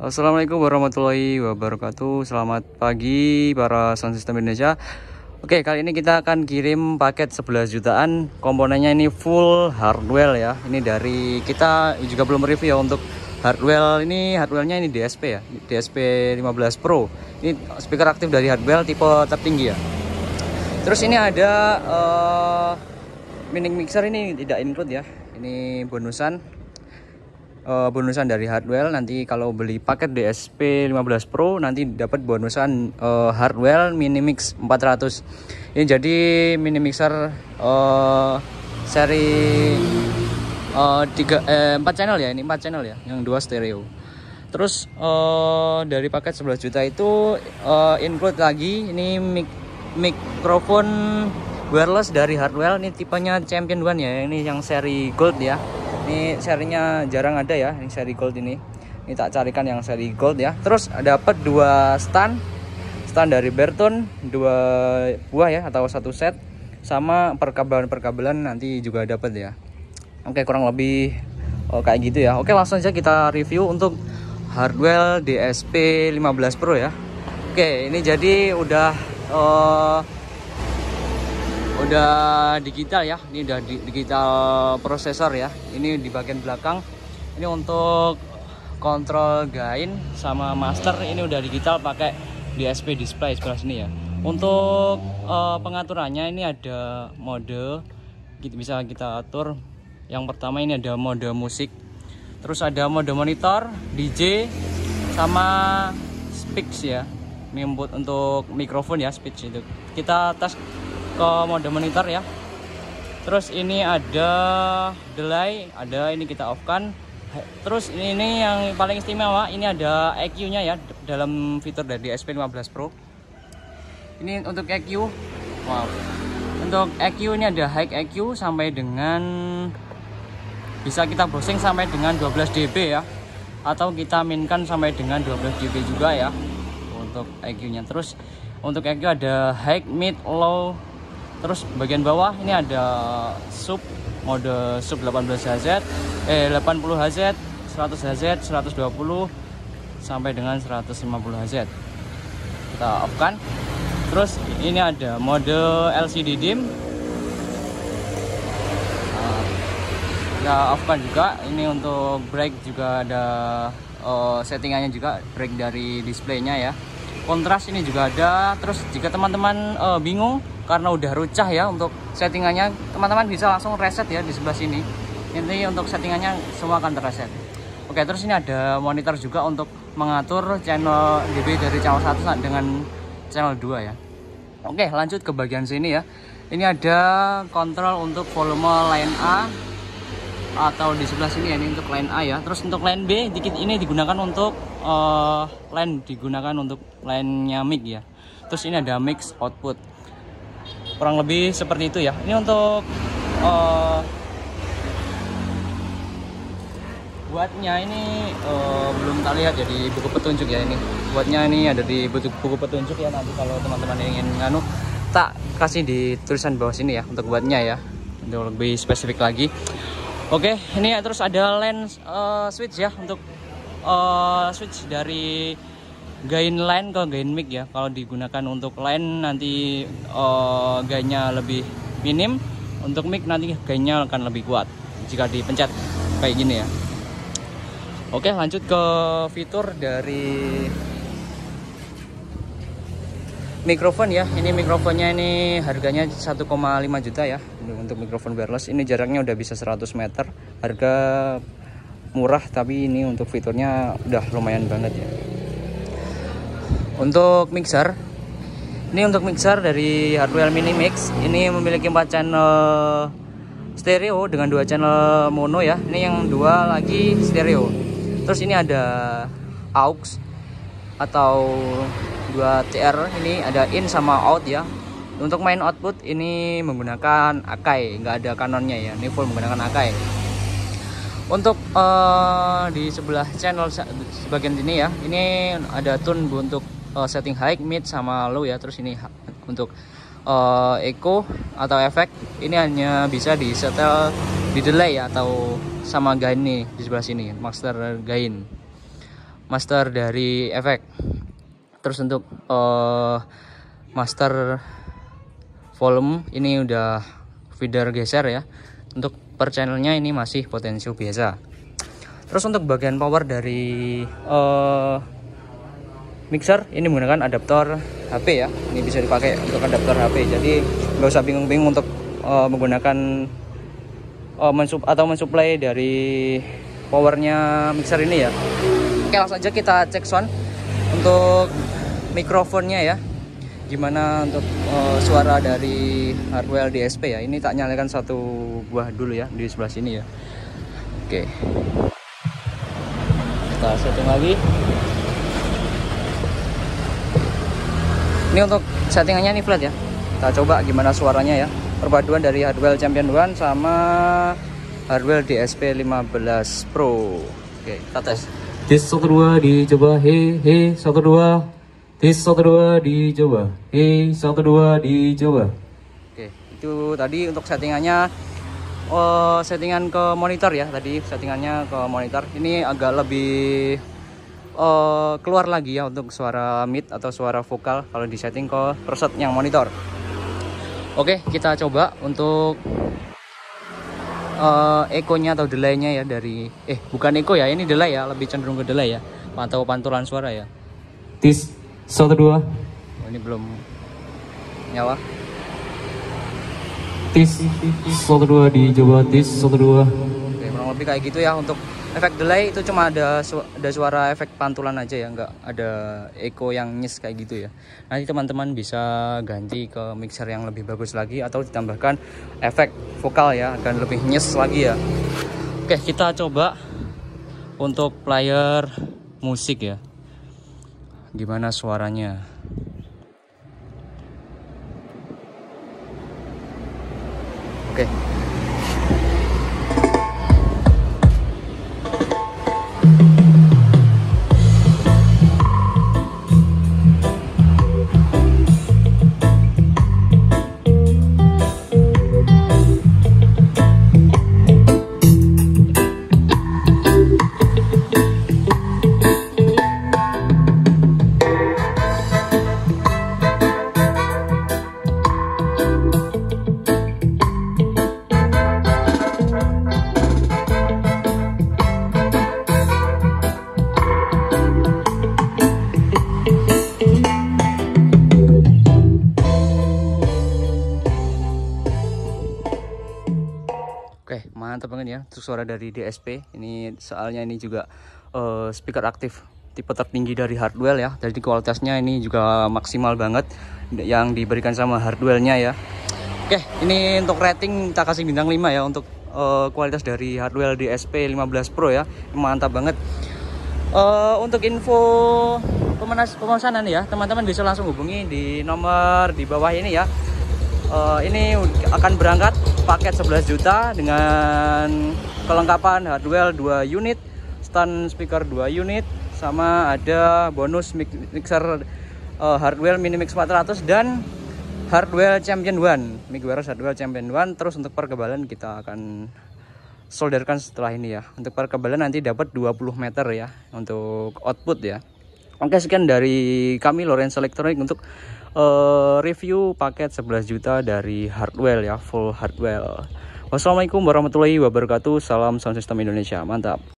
Assalamualaikum warahmatullahi wabarakatuh. Selamat pagi para sound system Indonesia. Oke kali ini kita akan kirim paket 11 jutaan. Komponennya ini full hardware ya. Ini dari kita juga belum review ya untuk hardware. Ini Hardwarenya ini DSP ya DSP 15 Pro. Ini speaker aktif dari hardware tipe tertinggi ya. Terus ini ada uh, mini mixer ini tidak include ya. Ini bonusan uh, bonusan dari hardware nanti kalau beli paket DSP 15 Pro nanti dapat bonusan uh, hardware mini mix 400 ini jadi mini mixer uh, seri uh, tiga eh, 4 channel ya ini 4 channel ya yang dua stereo. Terus uh, dari paket 11 juta itu uh, include lagi ini mic mikrofon wireless dari hardware ini tipenya champion one ya ini yang seri gold ya ini serinya jarang ada ya ini seri gold ini. Ini tak carikan yang seri gold ya. Terus dapat dua stand. Stand dari Berton dua buah ya atau satu set. Sama perkabelan-perkabelan nanti juga dapat ya. Oke kurang lebih oh, kayak gitu ya. Oke langsung aja kita review untuk hardware DSP 15 Pro ya. Oke ini jadi udah uh, udah digital ya ini udah digital prosesor ya. Ini di bagian belakang. Ini untuk kontrol gain sama master ini udah digital pakai DSP display sebelah sini ya. Untuk uh, pengaturannya ini ada mode gitu bisa kita atur. Yang pertama ini ada mode musik. Terus ada mode monitor DJ sama speaks ya. Input untuk mikrofon ya speech itu. Kita tes ke mode monitor ya. Terus ini ada delay ada ini kita off kan terus ini, yang paling istimewa ini ada EQ nya ya dalam fitur dari SP15 Pro. Ini untuk EQ wow. Untuk EQ ini ada high EQ sampai dengan bisa kita browsing sampai dengan 12 dB ya. Atau kita minkan sampai dengan 12 dB juga ya untuk EQ nya terus untuk EQ ada high mid low terus bagian bawah ini ada sub mode sub 18 Hz eh 80 Hz 100 Hz 120 sampai dengan 150 Hz kita off kan? Terus ini ada mode LCD dim. Nah, kita off kan juga. Ini untuk brake juga ada uh, settingannya juga brake dari displaynya ya. Kontras ini juga ada. Terus jika teman-teman uh, bingung karena udah rucah ya untuk settingannya. Teman-teman bisa langsung reset ya di sebelah sini. Ini untuk settingannya semua akan terreset. Oke terus ini ada monitor juga untuk mengatur channel DB dari channel 1 dengan channel 2 ya. Oke lanjut ke bagian sini ya. Ini ada kontrol untuk volume line A atau di sebelah sini ya ini untuk line A ya. Terus untuk line B dikit ini digunakan untuk uh, line digunakan untuk line-nya mic ya. Terus ini ada mix output kurang lebih seperti itu ya. Ini untuk uh, buatnya ini uh, belum tak lihat ya di buku petunjuk ya ini. Buatnya ini ada di buku, buku petunjuk ya nanti kalau teman-teman ingin nganu tak kasih di tulisan bawah sini ya untuk buatnya ya. Untuk lebih spesifik lagi. Oke ini ya, terus ada lens uh, switch ya untuk uh, switch dari gain line ke gain mic ya. Kalau digunakan untuk line nanti uh, gainnya lebih minim. Untuk mic nanti gainnya akan lebih kuat jika dipencet kayak gini ya. Oke lanjut ke fitur dari mikrofon ya. Ini mikrofonnya ini harganya 1,5 juta ya. Untuk mikrofon wireless. Ini jaraknya udah bisa 100 meter. Harga murah tapi ini untuk fiturnya udah lumayan banget ya untuk mixer ini untuk mixer dari hardware mini mix. Ini memiliki 4 channel stereo dengan dua channel mono ya. Ini yang dua lagi stereo. Terus ini ada aux atau dua TR ini ada in sama out ya. Untuk main output ini menggunakan Akai. Nggak ada kanonnya ya. Ini full menggunakan Akai. Untuk uh, di sebelah channel sebagian sini ya. Ini ada tune untuk uh, setting high, mid sama low ya. Terus ini untuk uh, echo atau efek ini hanya bisa di setel di delay ya atau sama gain nih di sebelah sini, master gain. master dari efek terus untuk uh, master volume ini udah feeder geser ya untuk per channelnya ini masih potensial biasa terus untuk bagian power dari uh, mixer ini menggunakan adaptor HP ya. Ini bisa dipakai untuk adaptor HP jadi nggak usah bingung-bingung untuk uh, menggunakan uh, mensup atau mensuplai dari powernya mixer ini ya. Oke langsung saja kita cek sound untuk mikrofonnya ya. Gimana untuk uh, suara dari hardware DSP ya. Ini tak nyalakan satu buah dulu ya di sebelah sini ya. Oke. Kita setting lagi ini untuk settingannya ini flat ya. Kita coba gimana suaranya ya. Perpaduan dari hardware champion 1 sama hardware DSP 15 Pro. Oke kita tes. Tes satu dua dicoba. He he satu dua. Tes satu dua dicoba. He satu dua dicoba. Oke itu tadi untuk settingannya. Oh, settingan ke monitor ya tadi. Settingannya ke monitor. Ini agak lebih uh, keluar lagi ya untuk suara mid atau suara vokal kalau di setting ke preset yang monitor. Oke kita coba untuk uh, ekonya atau delaynya ya dari eh bukan eko ya ini delay ya lebih cenderung ke delay ya. Pantau pantulan suara ya. Tis satu dua. Oh, ini belum nyala. Tis satu dua dicoba tis satu dua. Oke kurang lebih kayak gitu ya untuk efek delay itu cuma ada su ada suara efek pantulan aja ya nggak ada echo yang nyes kayak gitu ya. Nanti teman-teman bisa ganti ke mixer yang lebih bagus lagi atau ditambahkan efek vokal ya akan lebih nyes lagi ya. Oke kita coba untuk player musik ya. Gimana suaranya? Oke mantap banget ya untuk suara dari DSP. Ini soalnya ini juga uh, speaker aktif tipe tertinggi dari hardware ya. Jadi kualitasnya ini juga maksimal banget yang diberikan sama hardware-nya ya. Oke, ini untuk rating kita kasih bintang 5 ya untuk uh, kualitas dari hardware DSP 15 Pro ya. Mantap banget. Uh, untuk info pemanas pemesanan ya, teman-teman bisa langsung hubungi di nomor di bawah ini ya uh, ini akan berangkat paket 11 juta dengan kelengkapan hardware 2 unit, stand speaker 2 unit, sama ada bonus mixer uh, hardware Minimix 400 dan hardware Champion One, Migwares hardware Champion One. Terus untuk perkebalan kita akan solderkan setelah ini ya. Untuk perkebalan nanti dapat 20 meter ya untuk output ya. Oke sekian dari kami Lorenzo Electronic untuk uh, review paket 11 juta dari hardware ya full hardware. Wassalamualaikum warahmatullahi wabarakatuh. Salam sound system Indonesia. Mantap.